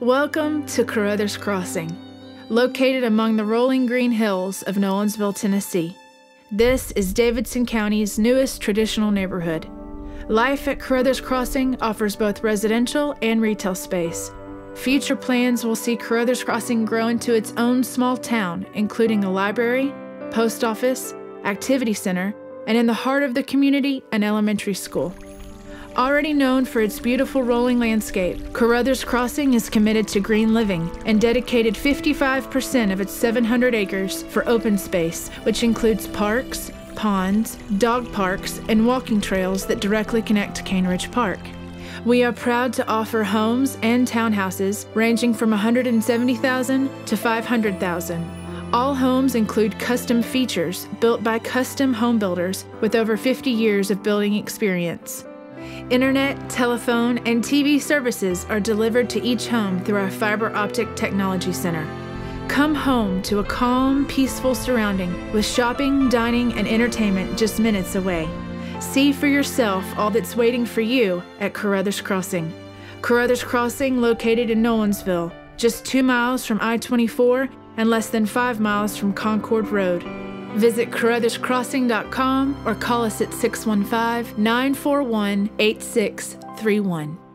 Welcome to Carothers Crossing, located among the rolling green hills of Nolensville, Tennessee. This is Davidson County's newest traditional neighborhood. Life at Carothers Crossing offers both residential and retail space. Future plans will see Carothers Crossing grow into its own small town, including a library, post office, activity center, and in the heart of the community, an elementary school. Already known for its beautiful rolling landscape, Carothers Crossing is committed to green living and dedicated 55% of its 700 acres for open space, which includes parks, ponds, dog parks, and walking trails that directly connect to Cane Ridge Park. We are proud to offer homes and townhouses ranging from 170,000 to 500,000. All homes include custom features built by custom home builders with over 50 years of building experience. Internet, telephone, and TV services are delivered to each home through our fiber optic technology center. Come home to a calm, peaceful surrounding with shopping, dining, and entertainment just minutes away. See for yourself all that's waiting for you at Carothers Crossing. Carothers Crossing, located in Nolensville, just two miles from I 24 and less than five miles from Concord Road. Visit CarothersCrossing.com or call us at 615 941 8631.